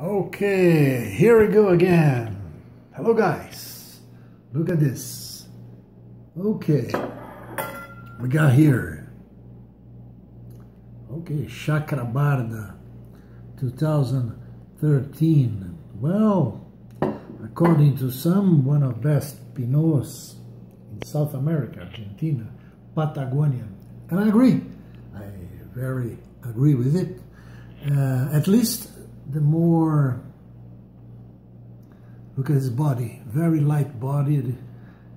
Okay, here we go again. Hello guys, look at this. Okay, we got here. Okay, Chacra Barda 2013. Well, according to some, one of best Pinots in South America, Argentina, Patagonia. And I agree. I very agree with it. Uh, at least the more look at his body, very light bodied,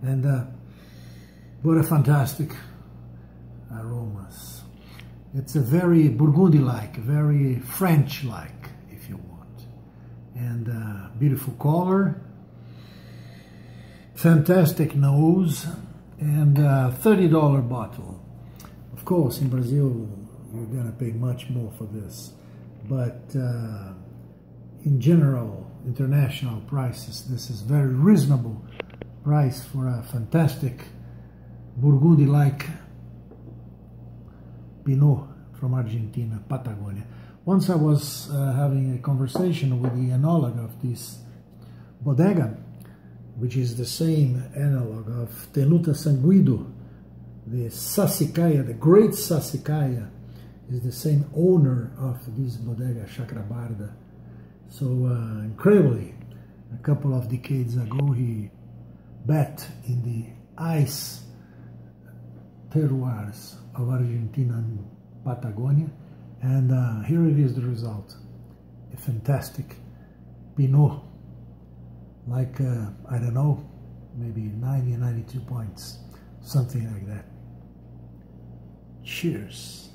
and uh, what a fantastic aromas. It's a very Burgundy-like, very French-like, if you want, and uh, beautiful color, fantastic nose, and uh, $30 bottle. Of course, in Brazil, you're gonna pay much more for this, but uh, in general, international prices, this is very reasonable price for a fantastic Burgundy-like Pinot from Argentina, Patagonia. Once I was uh, having a conversation with the analog of this bodega, which is the same analog of Tenuta San Guido, the Sassicaia, the great Sassicaia, is the same owner of this bodega, Chacra Barda. So uh, incredibly, a couple of decades ago, he bet in the ice terroirs of Argentina and Patagonia, and uh, here it is the result. A fantastic Pinot, like, uh, I don't know, maybe 90, 92 points, something like that. Cheers.